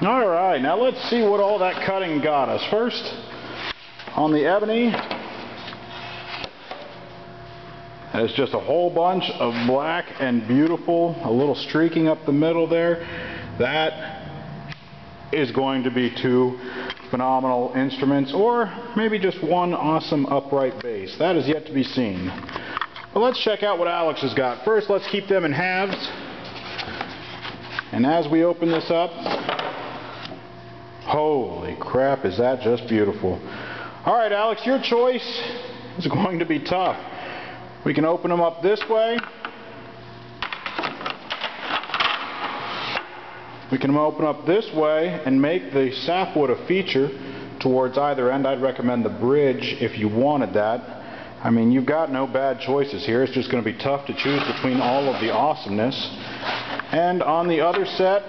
All right, now let's see what all that cutting got us. First, on the ebony, it's just a whole bunch of black and beautiful, a little streaking up the middle there. That is going to be two phenomenal instruments, or maybe just one awesome upright bass. That is yet to be seen. But let's check out what Alex has got. First, let's keep them in halves. And as we open this up, holy crap, is that just beautiful. All right, Alex, your choice is going to be tough. We can open them up this way. We can open up this way and make the sapwood a feature towards either end. I'd recommend the bridge if you wanted that. I mean, you've got no bad choices here. It's just going to be tough to choose between all of the awesomeness. And on the other set,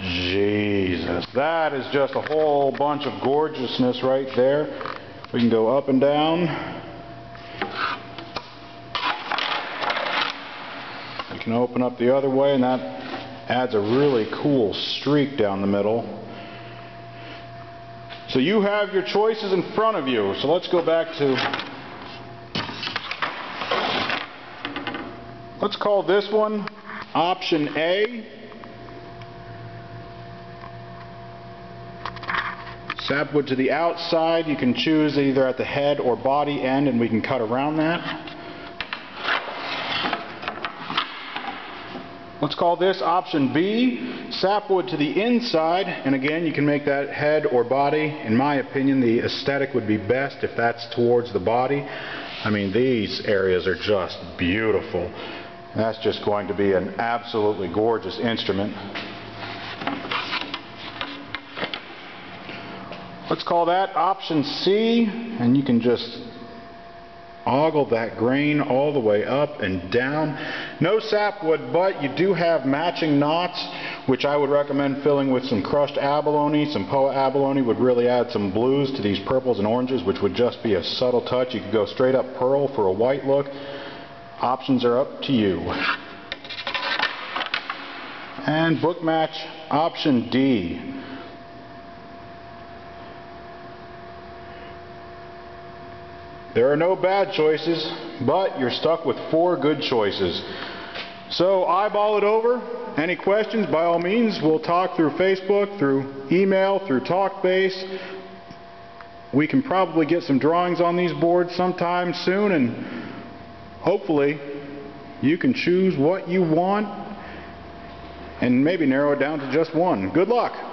Jesus, that is just a whole bunch of gorgeousness right there. We can go up and down. You can open up the other way and that adds a really cool streak down the middle. So you have your choices in front of you. So let's go back to Let's call this one option A. Sapwood to the outside, you can choose either at the head or body end and we can cut around that. Let's call this option B, sapwood to the inside, and again you can make that head or body. In my opinion the aesthetic would be best if that's towards the body. I mean these areas are just beautiful. That's just going to be an absolutely gorgeous instrument. Let's call that option C, and you can just ogle that grain all the way up and down. No sapwood, but you do have matching knots, which I would recommend filling with some crushed abalone. Some paua abalone would really add some blues to these purples and oranges, which would just be a subtle touch. You could go straight up pearl for a white look. Options are up to you. And book match option D. There are no bad choices, but you're stuck with four good choices. So eyeball it over. Any questions, by all means, we'll talk through Facebook, through email, through TalkBass. We can probably get some drawings on these boards sometime soon, and hopefully you can choose what you want and maybe narrow it down to just one. Good luck.